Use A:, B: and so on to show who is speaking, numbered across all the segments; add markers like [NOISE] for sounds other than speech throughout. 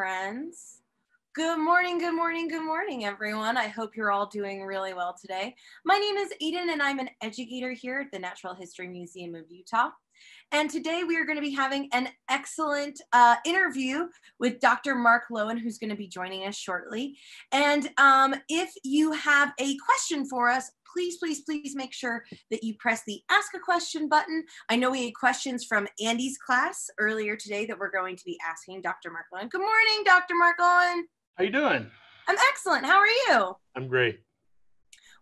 A: friends. Good morning, good morning, good morning, everyone. I hope you're all doing really well today. My name is Aiden, and I'm an educator here at the Natural History Museum of Utah. And today we are going to be having an excellent uh, interview with Dr. Mark Loewen, who's going to be joining us shortly. And um, if you have a question for us, please, please, please make sure that you press the ask a question button. I know we had questions from Andy's class earlier today that we're going to be asking Dr. Mark Loewen. Good morning, Dr. Mark Loewen.
B: How are you doing?
A: I'm excellent. How are you?
B: I'm great.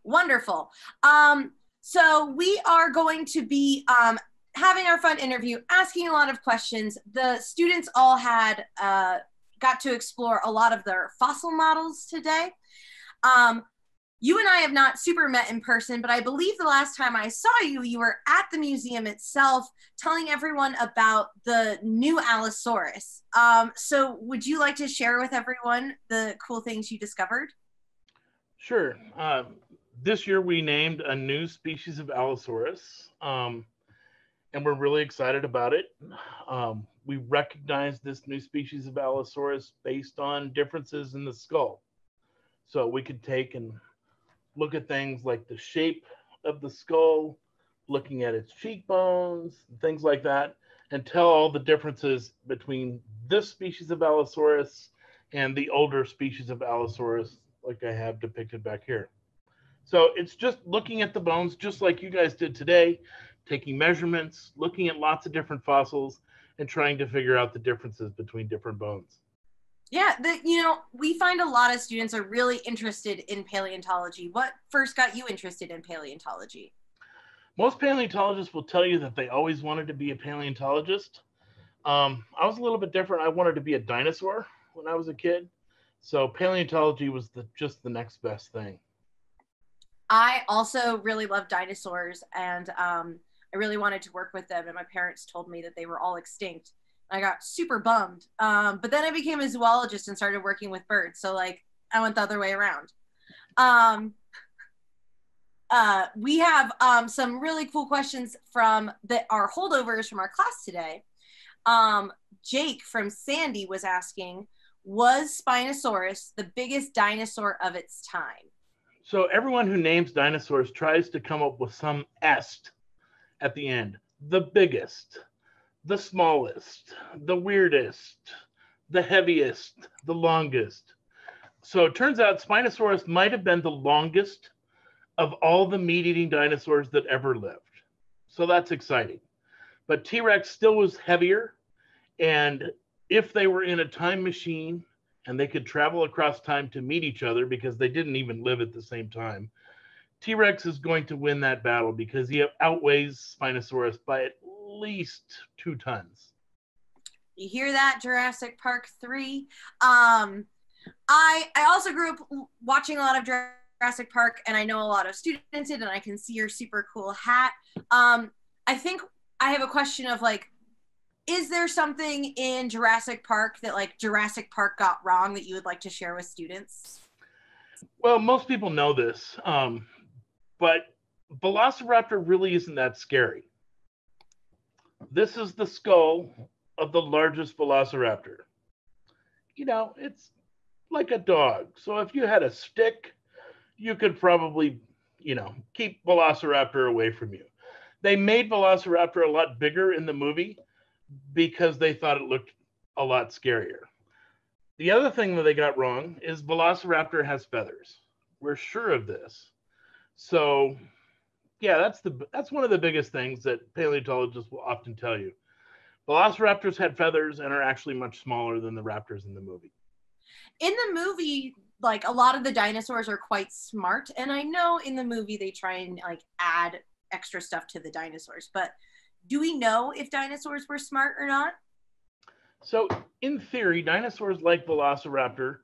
A: Wonderful. Um, so we are going to be um, having our fun interview, asking a lot of questions. The students all had uh, got to explore a lot of their fossil models today. Um, you and I have not super met in person, but I believe the last time I saw you, you were at the museum itself telling everyone about the new Allosaurus. Um, so, would you like to share with everyone the cool things you discovered?
B: Sure. Uh, this year we named a new species of Allosaurus. Um, and we're really excited about it. Um, we recognize this new species of Allosaurus based on differences in the skull. So we could take and look at things like the shape of the skull, looking at its cheekbones, things like that, and tell all the differences between this species of Allosaurus and the older species of Allosaurus, like I have depicted back here. So it's just looking at the bones, just like you guys did today, taking measurements, looking at lots of different fossils, and trying to figure out the differences between different bones.
A: Yeah, the, you know, we find a lot of students are really interested in paleontology. What first got you interested in paleontology?
B: Most paleontologists will tell you that they always wanted to be a paleontologist. Um, I was a little bit different. I wanted to be a dinosaur when I was a kid. So paleontology was the, just the next best thing.
A: I also really love dinosaurs and um, I really wanted to work with them, and my parents told me that they were all extinct. I got super bummed. Um, but then I became a zoologist and started working with birds. So like I went the other way around. Um, uh, we have um, some really cool questions from the, our holdovers from our class today. Um, Jake from Sandy was asking, was Spinosaurus the biggest dinosaur of its time?
B: So everyone who names dinosaurs tries to come up with some est at the end. The biggest, the smallest, the weirdest, the heaviest, the longest. So it turns out Spinosaurus might have been the longest of all the meat eating dinosaurs that ever lived. So that's exciting. But T Rex still was heavier. And if they were in a time machine and they could travel across time to meet each other because they didn't even live at the same time, T Rex is going to win that battle because he outweighs Spinosaurus by at least two tons.
A: You hear that, Jurassic Park 3? Um, I, I also grew up watching a lot of Jurassic Park, and I know a lot of students did, and I can see your super cool hat. Um, I think I have a question of like, is there something in Jurassic Park that like Jurassic Park got wrong that you would like to share with students?
B: Well, most people know this. Um, but Velociraptor really isn't that scary. This is the skull of the largest Velociraptor. You know, it's like a dog. So if you had a stick, you could probably, you know, keep Velociraptor away from you. They made Velociraptor a lot bigger in the movie because they thought it looked a lot scarier. The other thing that they got wrong is Velociraptor has feathers. We're sure of this. So, yeah, that's the that's one of the biggest things that paleontologists will often tell you. Velociraptors had feathers and are actually much smaller than the raptors in the movie.
A: In the movie, like a lot of the dinosaurs are quite smart, and I know in the movie they try and like add extra stuff to the dinosaurs, but do we know if dinosaurs were smart or not?
B: So, in theory, dinosaurs like Velociraptor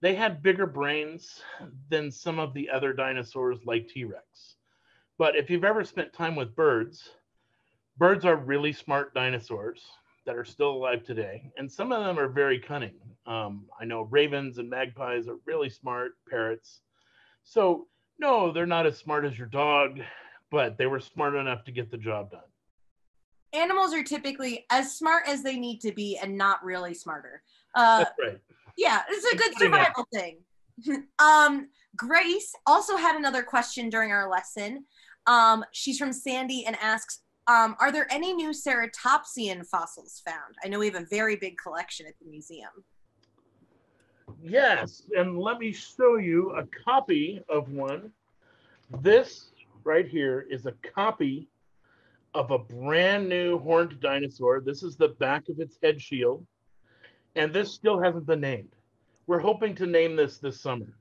B: they had bigger brains than some of the other dinosaurs like T-Rex. But if you've ever spent time with birds, birds are really smart dinosaurs that are still alive today. And some of them are very cunning. Um, I know ravens and magpies are really smart, parrots. So, no, they're not as smart as your dog, but they were smart enough to get the job done.
A: Animals are typically as smart as they need to be and not really smarter. Uh,
B: That's right
A: Yeah, it's a good survival thing. [LAUGHS] um, Grace also had another question during our lesson. Um, she's from Sandy and asks, um, are there any new ceratopsian fossils found? I know we have a very big collection at the museum.
B: Yes, and let me show you a copy of one. This right here is a copy of a brand new horned dinosaur. This is the back of its head shield, and this still hasn't been named. We're hoping to name this this summer.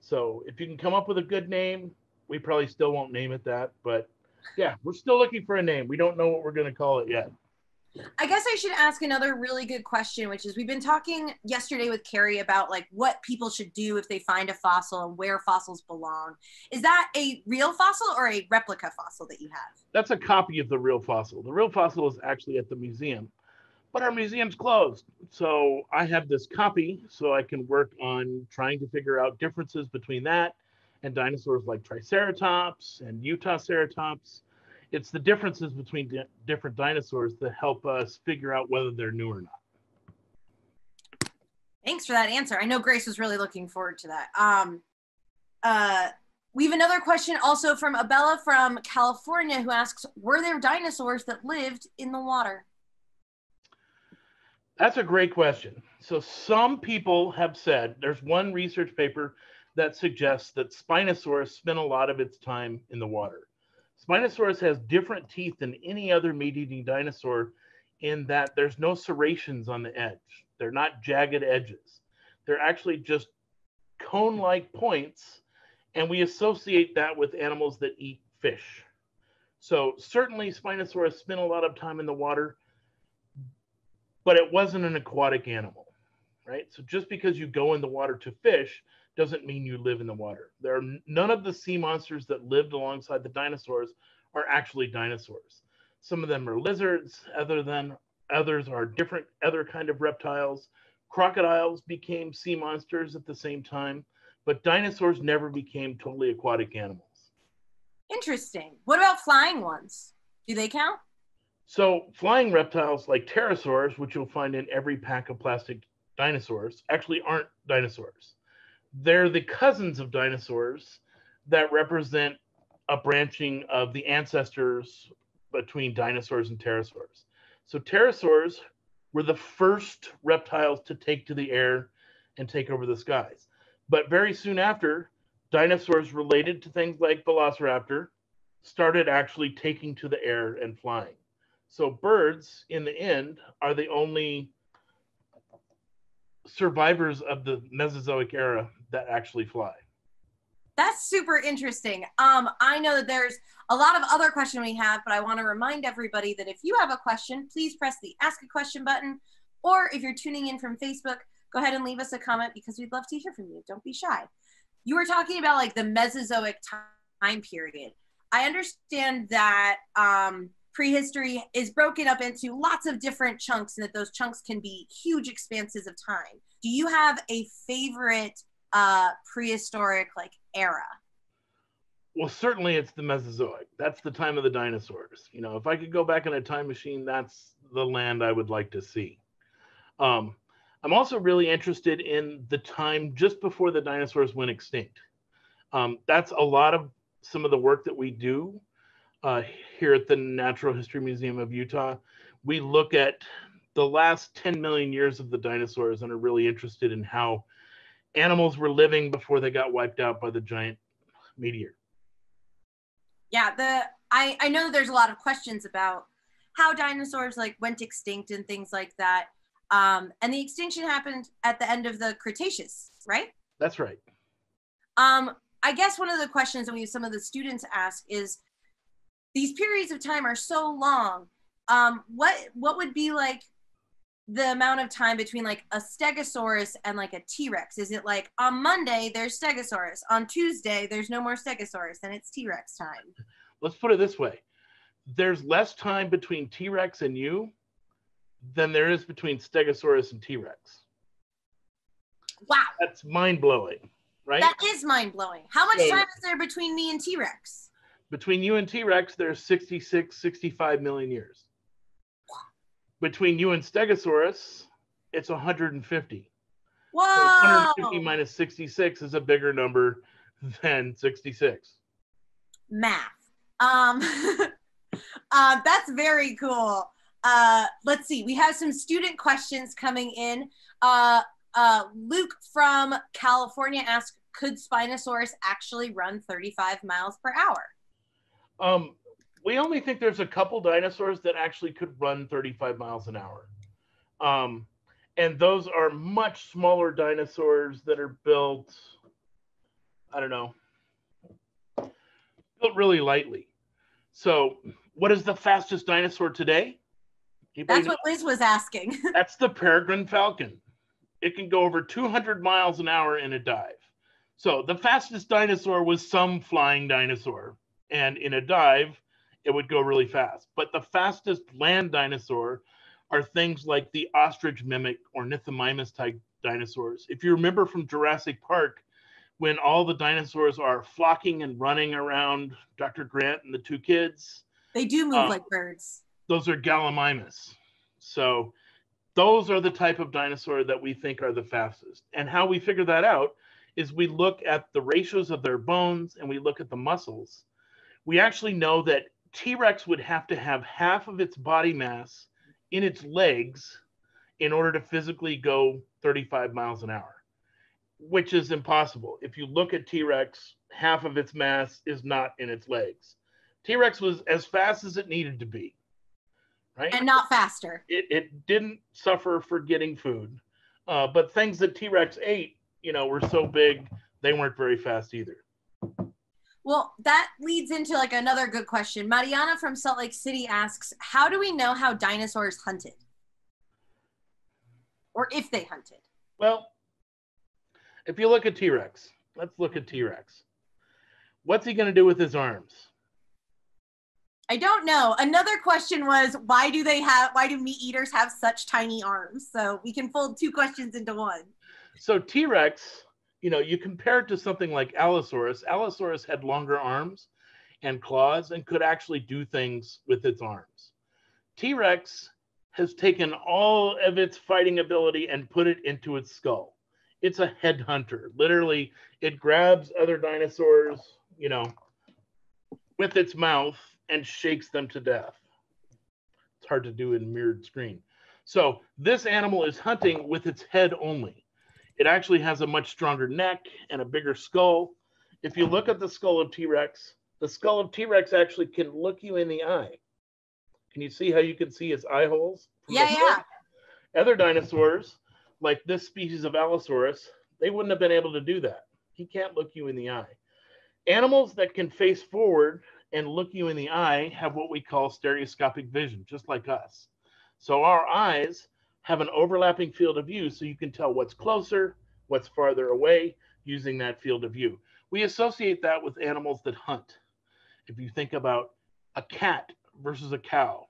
B: So if you can come up with a good name, we probably still won't name it that, but yeah, we're still looking for a name. We don't know what we're going to call it yet.
A: I guess I should ask another really good question, which is we've been talking yesterday with Carrie about like what people should do if they find a fossil and where fossils belong. Is that a real fossil or a replica fossil that you have?
B: That's a copy of the real fossil. The real fossil is actually at the museum, but our museum's closed. So I have this copy so I can work on trying to figure out differences between that and dinosaurs like Triceratops and Utahceratops. It's the differences between di- different dinosaurs that help us figure out whether they're new or not.
A: Thanks for that answer. I know Grace was really looking forward to that. Um, uh, we have another question also from Abella from California who asks, were there dinosaurs that lived in the water?
B: That's a great question. So some people have said there's one research paper that suggests that Spinosaurus spent a lot of its time in the water. Spinosaurus has different teeth than any other meat-eating dinosaur in that there's no serrations on the edge. They're not jagged edges. They're actually just cone-like points, and we associate that with animals that eat fish. So certainly Spinosaurus spent a lot of time in the water, but it wasn't an aquatic animal, right? So just because you go in the water to fish doesn't mean you live in the water. There are none of the sea monsters that lived alongside the dinosaurs are actually dinosaurs. Some of them are lizards, other than others are different other kind of reptiles. Crocodiles became sea monsters at the same time, but dinosaurs never became totally aquatic animals.
A: Interesting. What about flying ones? Do they count?
B: So flying reptiles like pterosaurs, which you'll find in every pack of plastic dinosaurs, actually aren't dinosaurs. They're the cousins of dinosaurs that represent a branching of the ancestors between dinosaurs and pterosaurs. So pterosaurs were the first reptiles to take to the air and take over the skies. But very soon after, dinosaurs related to things like Velociraptor started actually taking to the air and flying. So birds, in the end, are the only survivors of the Mesozoic era that actually fly.
A: That's super interesting. Um, I know that there's a lot of other questions we have, but I want to remind everybody that if you have a question, please press the ask a question button. Or if you're tuning in from Facebook, go ahead and leave us a comment because we'd love to hear from you. Don't be shy. You were talking about like the Mesozoic time period. I understand that um, prehistory is broken up into lots of different chunks and that those chunks can be huge expanses of time. Do you have a favorite uh, prehistoric like era?
B: Well, certainly it's the Mesozoic. That's the time of the dinosaurs. You know, if I could go back in a time machine, that's the land I would like to see. Um, I'm also really interested in the time just before the dinosaurs went extinct. Um, that's a lot of some of the work that we do uh, here at the Natural History Museum of Utah. We look at the last 10 million years of the dinosaurs and are really interested in how animals were living before they got wiped out by the giant meteor.
A: Yeah, the I I know there's a lot of questions about how dinosaurs like went extinct and things like that. Um, and the extinction happened at the end of the Cretaceous, right?
B: That's right.
A: Um, I guess one of the questions that we some of the students ask is these periods of time are so long. Um, what what would be like the amount of time between like a stegosaurus and like a t-rex? Is it like on monday there's stegosaurus. On tuesday there's no more stegosaurus and it's t-rex time.
B: Let's put it this way. There's less time between T Rex and you than there is between Stegosaurus and T Rex.
A: wow.
B: That's mind blowing, right?
A: that is mind-blowing. How much time is there between me and t-rex?
B: Between you and T Rex, there's 66, 65 million years. Between you and Stegosaurus, it's 150.
A: Whoa!
B: 150 minus 66 is a bigger number than 66.
A: Math. Um, [LAUGHS] uh, that's very cool. Uh, let's see. We have some student questions coming in. Uh, uh, Luke from California asked, "Could Spinosaurus actually run 35 miles per hour?"
B: Um, we only think there's a couple dinosaurs that actually could run 35 miles an hour. Um, and those are much smaller dinosaurs that are built, I don't know, built really lightly. So, what is the fastest dinosaur today? Anybody
A: That's what Liz was asking. [LAUGHS]
B: That's the peregrine falcon. It can go over 200 miles an hour in a dive. So the fastest dinosaur was some flying dinosaur. And in a dive, it would go really fast. But the fastest land dinosaur are things like the ostrich mimic or Nithomimus type dinosaurs. If you remember from Jurassic Park, when all the dinosaurs are flocking and running around Dr. Grant and the two kids,
A: they do move
B: Uh,
A: like birds.
B: those are Gallimimus. So those are the type of dinosaur that we think are the fastest. And how we figure that out is we look at the ratios of their bones and we look at the muscles. We actually know that T-Rex would have to have half of its body mass in its legs in order to physically go 35 miles an hour, which is impossible. If you look at T-Rex, half of its mass is not in its legs. T-Rex was as fast as it needed to be right?
A: And not faster.
B: it, it didn't suffer for getting food. Uh, but things that T Rex ate, you know, were so big, they weren't very fast either.
A: Well, that leads into like another good question. Mariana from Salt Lake City asks, "How do we know how dinosaurs hunted, or if they hunted?"
B: Well, if you look at T Rex, let's look at T Rex. What's he going to do with his arms?
A: I don't know. Another question was, why do they have? Why do meat eaters have such tiny arms? So we can fold two questions into one.
B: So T Rex, you know, you compare it to something like Allosaurus. Allosaurus had longer arms and claws and could actually do things with its arms. T Rex has taken all of its fighting ability and put it into its skull. It's a headhunter. Literally, it grabs other dinosaurs, you know, with its mouth and shakes them to death. It's hard to do in mirrored screen. So this animal is hunting with its head only. It actually has a much stronger neck and a bigger skull. If you look at the skull of T-Rex, the skull of T-Rex actually can look you in the eye. Can you see how you can see its eye holes?
A: Yeah, yeah.
B: Other dinosaurs, like this species of Allosaurus, they wouldn't have been able to do that. He can't look you in the eye. Animals that can face forward and look you in the eye have what we call stereoscopic vision, just like us. So our eyes have an overlapping field of view, so you can tell what's closer, what's farther away using that field of view. We associate that with animals that hunt. If you think about a cat versus a cow,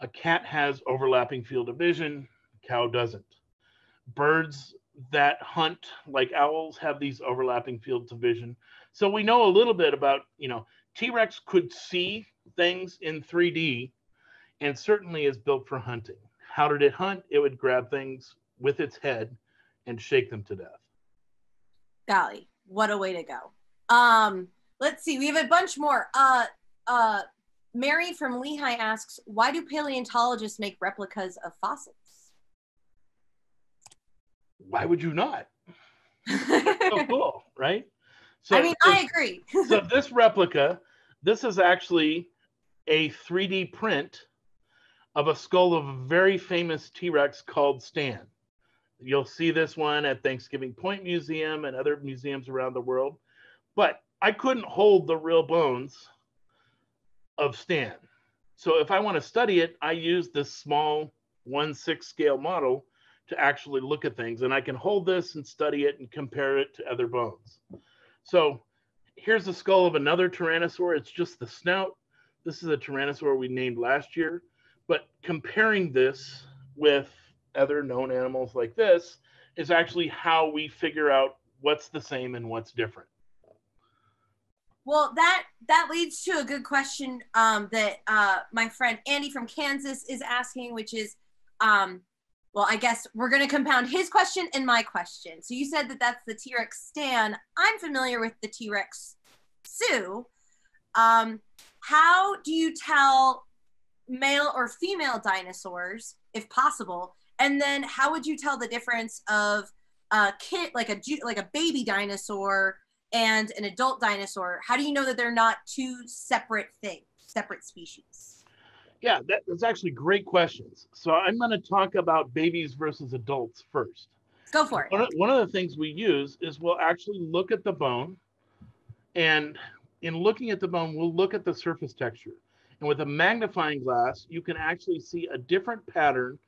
B: a cat has overlapping field of vision, cow doesn't. Birds that hunt like owls have these overlapping fields of vision. So we know a little bit about, you know, T-Rex could see things in 3D and certainly is built for hunting. How did it hunt? It would grab things with its head and shake them to death.
A: Golly, what a way to go. Um, let's see, we have a bunch more. Uh, uh, Mary from Lehi asks, why do paleontologists make replicas of fossils?
B: Why would you not? [LAUGHS] So cool, right? So,
A: I mean, I agree.
B: so this replica, this is actually a 3D print of a skull of a very famous T-Rex called Stan. You'll see this one at Thanksgiving Point Museum and other museums around the world. But I couldn't hold the real bones of Stan. So if I want to study it, I use this small 1/6 scale model to actually look at things. And I can hold this and study it and compare it to other bones. So here's the skull of another Tyrannosaur. It's just the snout. This is a Tyrannosaur we named last year. But comparing this with other known animals like this is actually how we figure out what's the same and what's different.
A: Well, that that leads to a good question um, that uh, my friend Andy from Kansas is asking, which is, um, well, I guess we're going to compound his question and my question. So you said that that's the T Rex Stan. I'm familiar with the T Rex Sue. Um, how do you tell male or female dinosaurs, if possible? And then how would you tell the difference of a kid, like a like a baby dinosaur, and an adult dinosaur? How do you know that they're not two separate things, separate species?
B: Yeah, that, that's actually great questions. So I'm going to talk about babies versus adults first.
A: Go for it.
B: One of, one of the things we use is we'll actually look at the bone, and in looking at the bone, we'll look at the surface texture. And with a magnifying glass, you can actually see a different pattern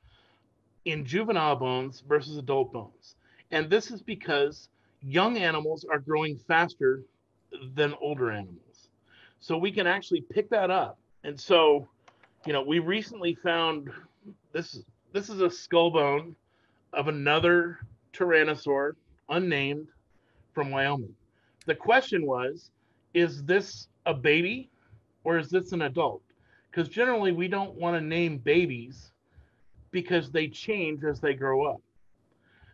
B: in juvenile bones versus adult bones. And this is because young animals are growing faster than older animals. So we can actually pick that up. And so, you know, we recently found this this is a skull bone of another tyrannosaur unnamed from Wyoming. The question was, is this a baby or is this an adult? Because generally we don't want to name babies because they change as they grow up.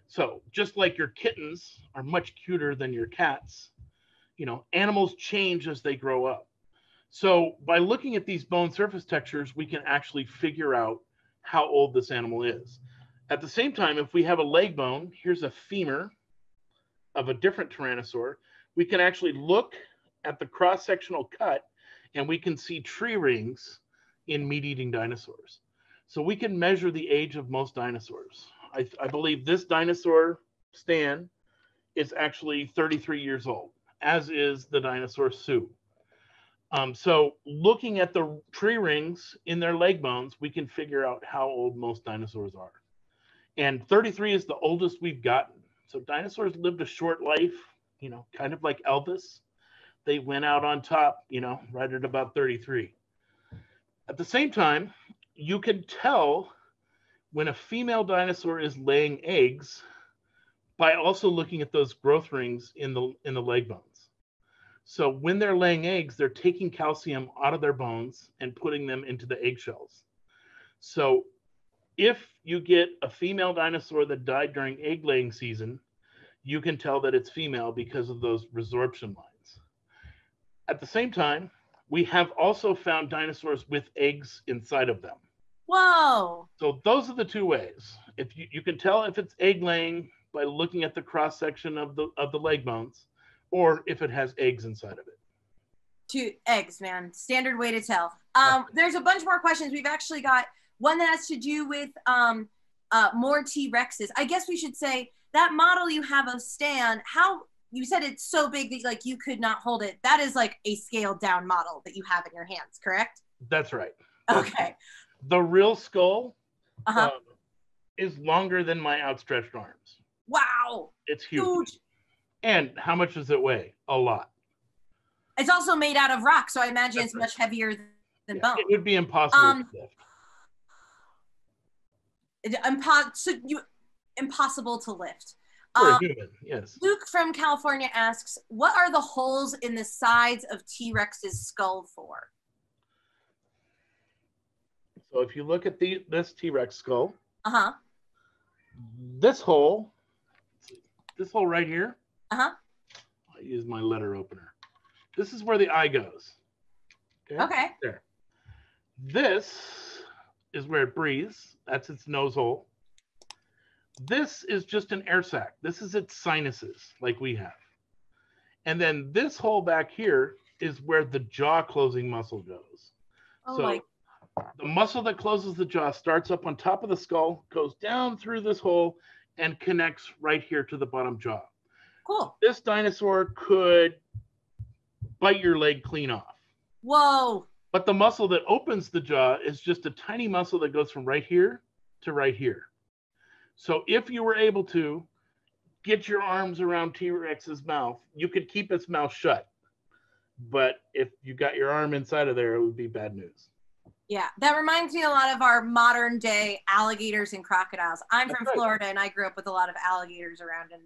B: So just like your kittens are much cuter than your cats, you know, animals change as they grow up. So by looking at these bone surface textures, we can actually figure out how old this animal is. At the same time, if we have a leg bone, here's a femur of a different tyrannosaur, we can actually look at the cross-sectional cut and we can see tree rings in meat-eating dinosaurs. So we can measure the age of most dinosaurs. I, I believe this dinosaur, Stan, is actually 33 years old, as is the dinosaur Sue. Um, so looking at the tree rings in their leg bones, we can figure out how old most dinosaurs are. And 33 is the oldest we've gotten. So dinosaurs lived a short life, you know, kind of like Elvis. They went out on top, you know, right at about 33. At the same time, you can tell when a female dinosaur is laying eggs by also looking at those growth rings in the in the leg bones. So when they're laying eggs, they're taking calcium out of their bones and putting them into the eggshells. So if you get a female dinosaur that died during egg laying season, you can tell that it's female because of those resorption lines. At the same time, we have also found dinosaurs with eggs inside of them.
A: Whoa.
B: So those are the two ways. If you, you can tell if it's egg laying by looking at the cross section of the of the leg bones, or if it has eggs inside of it.
A: Two eggs, man. Standard way to tell. Um, there's a bunch more questions. We've actually got one that has to do with um, uh, more T Rexes. I guess we should say that model you have of Stan. How you said it's so big that like you could not hold it. That is like a scaled down model that you have in your hands, correct?
B: That's right.
A: Okay.
B: The real skull
A: Uh-huh.
B: um, is longer than my outstretched arms.
A: Wow.
B: It's huge.
A: Huge.
B: And how much does it weigh? A lot.
A: It's also made out of rock, so I imagine it's
B: That's
A: much heavier than
B: Yeah,
A: bone.
B: It would be impossible
A: Um,
B: to lift.
A: Impo- so you, impossible to lift. Um,
B: a human, yes.
A: Luke from California asks, "What are the holes in the sides of T Rex's skull for?"
B: So if you look at the this T-Rex skull,
A: Uh huh.
B: this hole, this hole right here,
A: Uh huh.
B: I use my letter opener. This is where the eye goes.
A: Okay.
B: There. This is where it breathes. That's its nose hole. This is just an air sac. This is its sinuses, like we have. And then this hole back here is where the jaw closing muscle goes.
A: Oh
B: so
A: my.
B: the muscle that closes the jaw starts up on top of the skull, goes down through this hole, and connects right here to the bottom jaw.
A: Cool.
B: This dinosaur could bite your leg clean off.
A: Whoa.
B: But the muscle that opens the jaw is just a tiny muscle that goes from right here to right here. So if you were able to get your arms around T Rex's mouth, you could keep its mouth shut. But if you got your arm inside of there, it would be bad news.
A: Yeah, that reminds me a lot of our modern day alligators and crocodiles. I'm
B: That's
A: from
B: right.
A: Florida and I grew up with a lot of alligators around and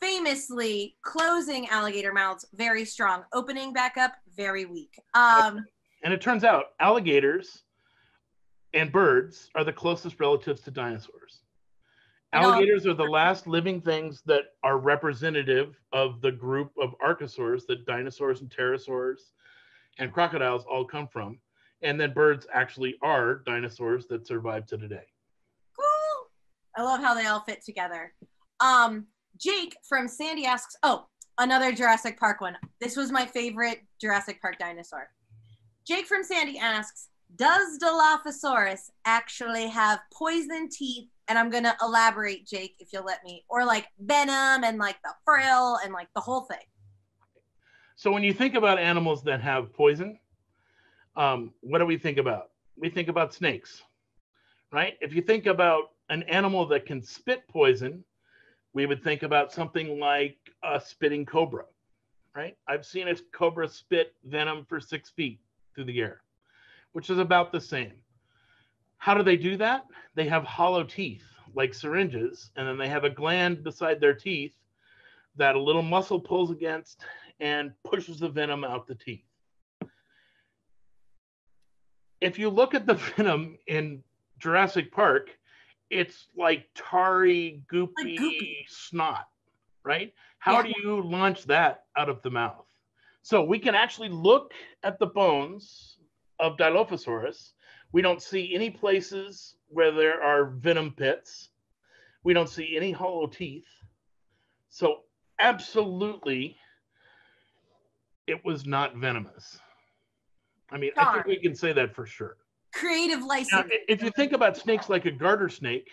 A: famously closing alligator mouths very strong, opening back up very weak. Um
B: And it turns out alligators and birds are the closest relatives to dinosaurs. Alligators are the last living things that are representative of the group of archosaurs that dinosaurs and pterosaurs and crocodiles all come from. And then birds actually are dinosaurs that survive to today.
A: Cool. I love how they all fit together. Um, Jake from Sandy asks, oh, another Jurassic Park one. This was my favorite Jurassic Park dinosaur. Jake from Sandy asks, does Dilophosaurus actually have poison teeth? And I'm gonna elaborate, Jake, if you'll let me, or like venom and like the frill and like the whole thing.
B: So when you think about animals that have poison, um, what do we think about? We think about snakes, right? If you think about an animal that can spit poison, we would think about something like a spitting cobra, right? I've seen a cobra spit venom for six feet through the air, which is about the same. How do they do that? They have hollow teeth like syringes, and then they have a gland beside their teeth that a little muscle pulls against and pushes the venom out the teeth. If you look at the [LAUGHS] venom in Jurassic Park, it's like tarry, goopy,
A: goopy.
B: snot, right? How
A: Yeah.
B: do you launch that out of the mouth? So we can actually look at the bones of Dilophosaurus. We don't see any places where there are venom pits. We don't see any hollow teeth. So absolutely it was not venomous. I mean, I think we can say that for sure.
A: Creative license.
B: i- if you think about snakes like a garter snake,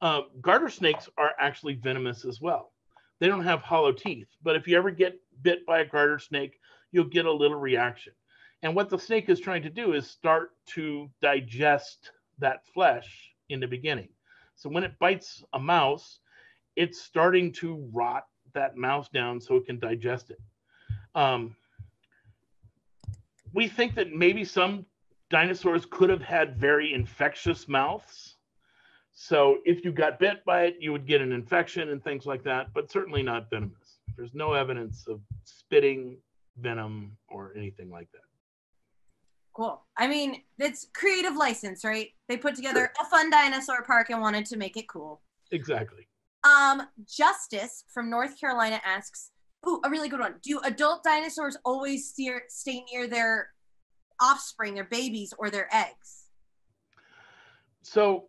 B: uh, garter snakes are actually venomous as well. They don't have hollow teeth, but if you ever get bit by a garter snake, you'll get a little reaction. And what the snake is trying to do is start to digest that flesh in the beginning. So when it bites a mouse, it's starting to rot that mouse down so it can digest it. Um, we think that maybe some dinosaurs could have had very infectious mouths. So if you got bit by it, you would get an infection and things like that, but certainly not venomous. There's no evidence of spitting venom or anything like that.
A: Cool. I mean, it's creative license, right? They put together a fun dinosaur park and wanted to make it cool.
B: Exactly.
A: Um, Justice from North Carolina asks, "Ooh, a really good one. Do adult dinosaurs always steer, stay near their offspring, their babies, or their eggs?"
B: So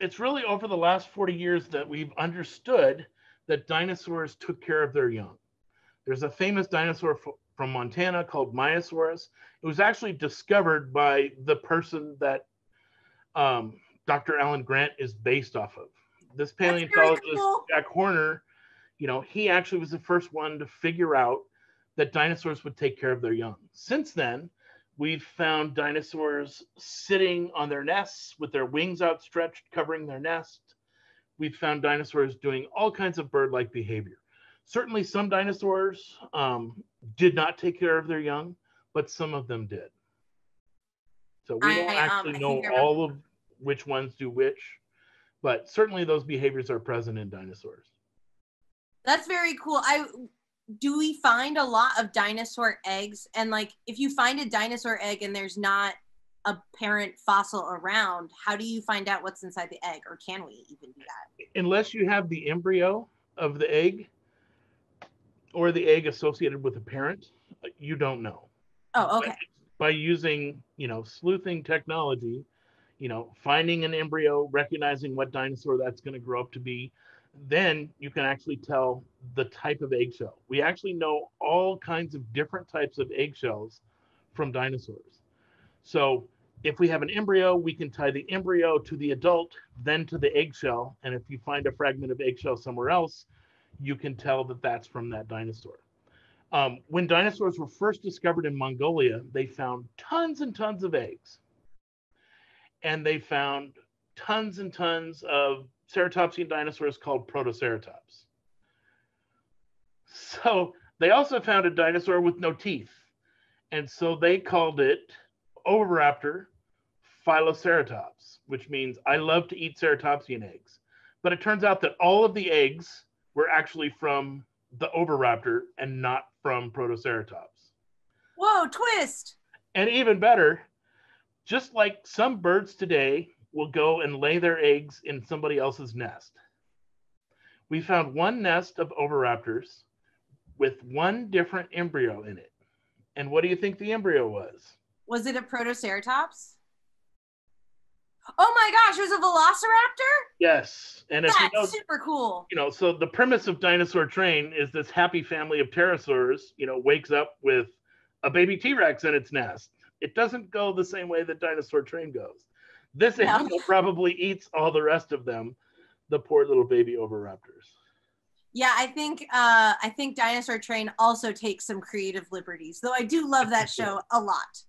B: it's really over the last 40 years that we've understood that dinosaurs took care of their young. There's a famous dinosaur from Montana called Maiasaura. It was actually discovered by the person that um, Dr. Alan Grant is based off of. This paleontologist,
A: cool.
B: Jack Horner, you know, he actually was the first one to figure out that dinosaurs would take care of their young. Since then, we've found dinosaurs sitting on their nests with their wings outstretched, covering their nest. We've found dinosaurs doing all kinds of bird like behavior. Certainly, some dinosaurs um, did not take care of their young, but some of them did. So we don't
A: I, um,
B: actually
A: I
B: know
A: think I remember-
B: all of which ones do which, but certainly those behaviors are present in dinosaurs.
A: That's very cool. I do we find a lot of dinosaur eggs and like if you find a dinosaur egg and there's not a parent fossil around, how do you find out what's inside the egg or can we even do that?
B: unless you have the embryo of the egg or the egg associated with a parent, uh, you don't know.
A: Oh, okay.
B: By using, you know, sleuthing technology, you know, finding an embryo, recognizing what dinosaur that's going to grow up to be, then you can actually tell the type of eggshell. We actually know all kinds of different types of eggshells from dinosaurs. So if we have an embryo, we can tie the embryo to the adult, then to the eggshell. And if you find a fragment of eggshell somewhere else, you can tell that that's from that dinosaur. Um, when dinosaurs were first discovered in Mongolia, they found tons and tons of eggs. And they found tons and tons of ceratopsian dinosaurs called Protoceratops. [LAUGHS] So they also found a dinosaur with no teeth. And so they called it Oviraptor Philoceratops, which means I love to eat ceratopsian eggs. But it turns out that all of the eggs were actually from the Oviraptor and not from Protoceratops.
A: Whoa, twist.
B: And even better, just like some birds today will go and lay their eggs in somebody else's nest. We found one nest of oviraptors with one different embryo in it. And what do you think the embryo was?
A: Was it a Protoceratops? Oh my gosh, it was a Velociraptor?
B: Yes. And if
A: That's
B: you know,
A: super cool.
B: you know, so the premise of Dinosaur Train is this happy family of pterosaurs, you know, wakes up with a baby T-Rex in its nest. It doesn't go the same way that Dinosaur Train goes. This
A: No.
B: animal [LAUGHS] probably eats all the rest of them, the poor little baby oviraptors.
A: Yeah, I think uh, I think Dinosaur Train also takes some creative liberties, though I do love that [LAUGHS] show a lot.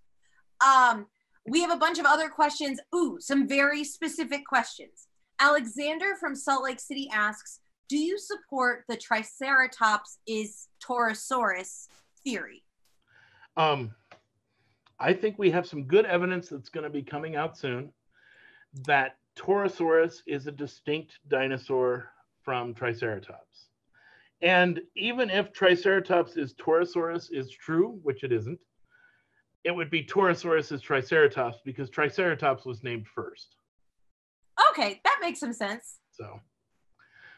A: Um, we have a bunch of other questions. Ooh, some very specific questions. Alexander from Salt Lake City asks, "Do you support the Triceratops is Torosaurus theory?"
B: Um, I think we have some good evidence that's going to be coming out soon that Torosaurus is a distinct dinosaur from Triceratops. And even if Triceratops is Torosaurus is true, which it isn't, it would be Torosaurus is Triceratops because Triceratops was named first.
A: Okay, that makes some sense.
B: So,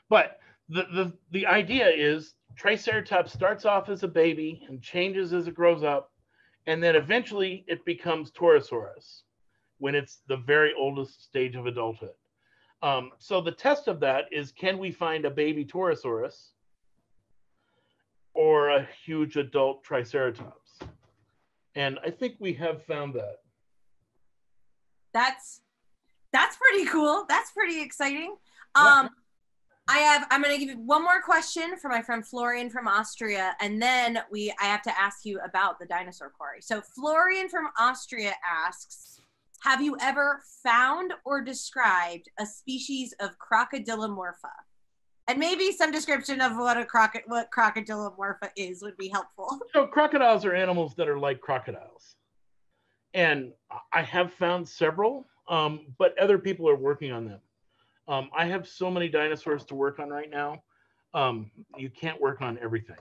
B: but the, the, the idea is Triceratops starts off as a baby and changes as it grows up. And then eventually it becomes Torosaurus when it's the very oldest stage of adulthood. Um, so the test of that is can we find a baby Torosaurus or a huge adult Triceratops? And I think we have found that.
A: That's that's pretty cool. That's pretty exciting.
B: Yeah.
A: Um, I have. I'm going to give you one more question for my friend Florian from Austria, and then we. I have to ask you about the dinosaur quarry. So Florian from Austria asks, "Have you ever found or described a species of Crocodilomorpha?" And maybe some description of what a croco- what Crocodilomorpha is would be helpful. [LAUGHS]
B: So crocodiles are animals that are like crocodiles, and I have found several, um, but other people are working on them. Um, I have so many dinosaurs to work on right now. Um, you can't work on everything.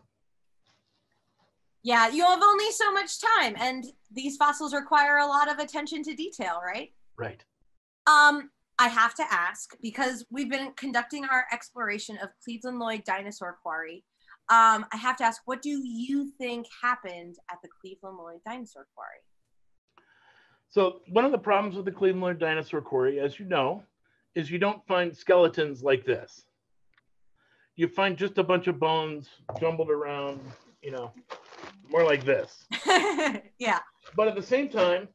A: Yeah, you have only so much time, and these fossils require a lot of attention to detail, right?
B: Right.
A: Um, I have to ask because we've been conducting our exploration of Cleveland Lloyd Dinosaur Quarry. Um, I have to ask, what do you think happened at the Cleveland Lloyd Dinosaur Quarry?
B: So one of the problems with the Cleveland Lloyd Dinosaur Quarry, as you know, is you don't find skeletons like this. You find just a bunch of bones jumbled around, you know, more like this. [LAUGHS]
A: yeah.
B: But at the same time,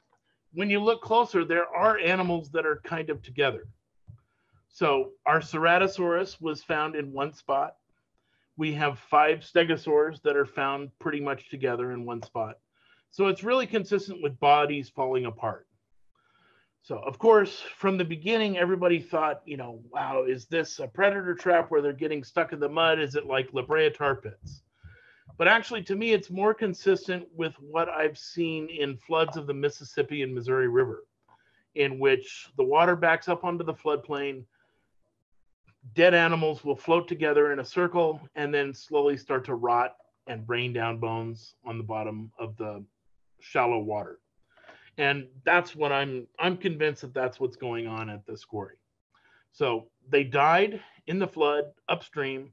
B: when you look closer, there are animals that are kind of together. So our Ceratosaurus was found in one spot. We have five stegosaurs that are found pretty much together in one spot. So it's really consistent with bodies falling apart. So of course, from the beginning, everybody thought, you know, wow, is this a predator trap where they're getting stuck in the mud? Is it like La Brea tar pits? But actually, to me, it's more consistent with what I've seen in floods of the Mississippi and Missouri River, in which the water backs up onto the floodplain. Dead animals will float together in a circle and then slowly start to rot and rain down bones on the bottom of the shallow water. And that's what I'm I'm convinced that that's what's going on at this quarry. So they died in the flood upstream,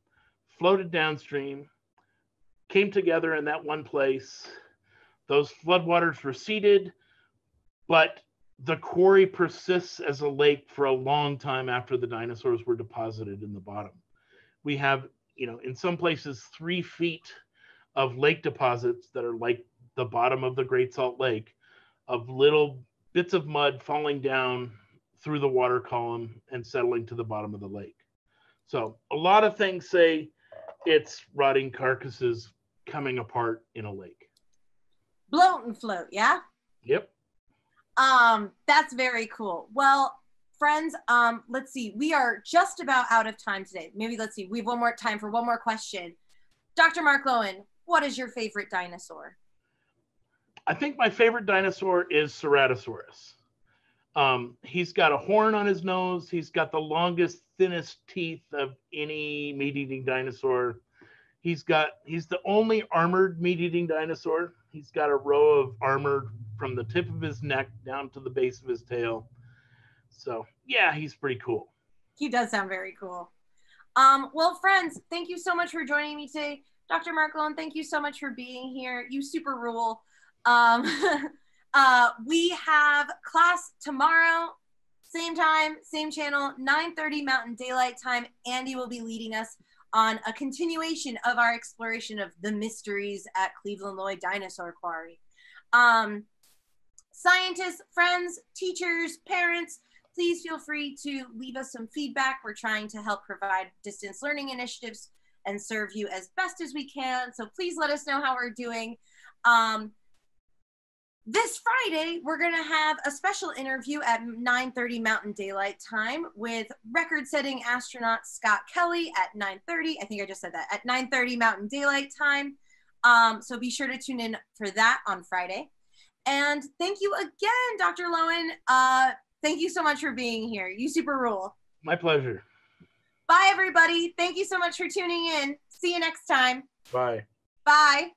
B: floated downstream, came together in that one place. Those floodwaters receded, but the quarry persists as a lake for a long time after the dinosaurs were deposited in the bottom. We have, you know, in some places, three feet of lake deposits that are like the bottom of the Great Salt Lake, of little bits of mud falling down through the water column and settling to the bottom of the lake. So a lot of things say it's rotting carcasses coming apart in a lake.
A: Bloat and float, yeah?
B: Yep.
A: Um, that's very cool. Well, friends, um, let's see. We are just about out of time today. Maybe let's see. We have one more time for one more question. Dr. Mark Loewen, what is your favorite dinosaur?
B: I think my favorite dinosaur is Ceratosaurus. Um, he's got a horn on his nose. He's got the longest, thinnest teeth of any meat-eating dinosaur. He's got he's the only armored meat-eating dinosaur. He's got a row of armor from the tip of his neck down to the base of his tail. So yeah, he's pretty cool.
A: He does sound very cool. Um, well, friends, thank you so much for joining me today. Dr. Markle, and thank you so much for being here. You super rule. Um, [LAUGHS] uh, we have class tomorrow, same time, same channel, 9.30 Mountain Daylight Time. Andy will be leading us on a continuation of our exploration of the mysteries at Cleveland Lloyd Dinosaur Quarry. Um, scientists, friends, teachers, parents, please feel free to leave us some feedback. We're trying to help provide distance learning initiatives and serve you as best as we can. So please let us know how we're doing. Um, this Friday, we're going to have a special interview at 9:30 Mountain Daylight Time with record-setting astronaut Scott Kelly at 9:30. I think I just said that at 9:30 Mountain Daylight Time. Um, so be sure to tune in for that on Friday. And thank you again, Dr. Loewen. Uh, thank you so much for being here. You super rule.
B: My pleasure.
A: Bye, everybody. Thank you so much for tuning in. See you next time.
B: Bye.
A: Bye.